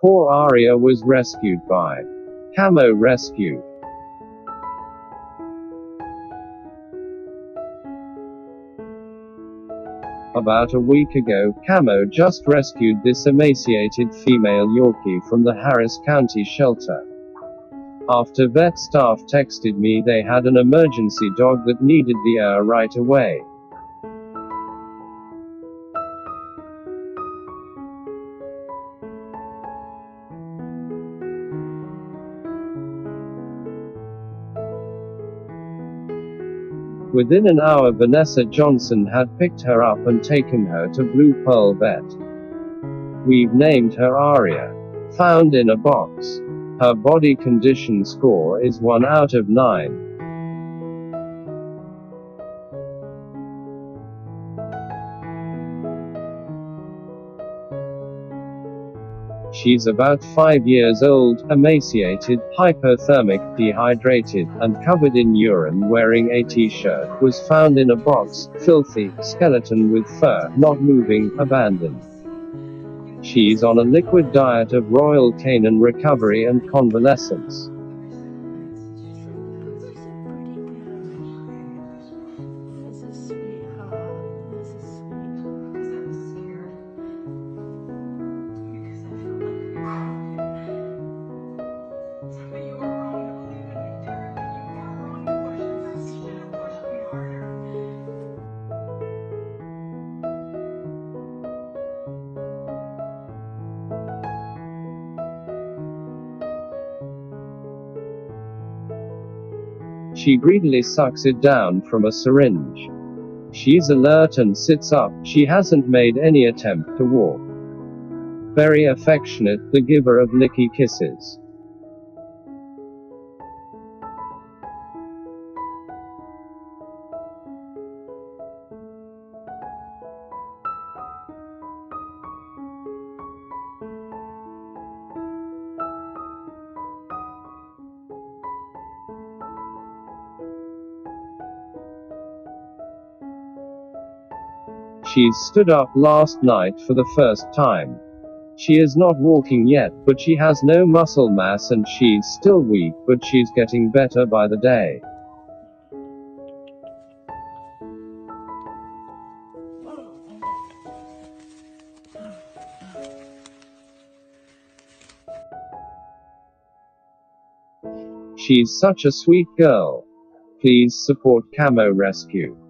Poor Aria was rescued by Camo Rescue. About a week ago, Camo just rescued this emaciated female Yorkie from the Harris County shelter. After vet staff texted me they had an emergency dog that needed the air right away. Within an hour Vanessa Johnson had picked her up and taken her to Blue Pearl Vet. We've named her Aria. Found in a box. Her body condition score is 1 out of 9. She's about 5 years old, emaciated, hypothermic, dehydrated, and covered in urine wearing a t-shirt, was found in a box, filthy, skeleton with fur, not moving, abandoned. She's on a liquid diet of Royal Canin recovery and convalescence. She greedily sucks it down from a syringe. She's alert and sits up, she hasn't made any attempt to walk. Very affectionate, the giver of licky kisses. She's stood up last night for the first time. She is not walking yet, but she has no muscle mass and she's still weak, but she's getting better by the day. She's such a sweet girl. Please support Camo Rescue.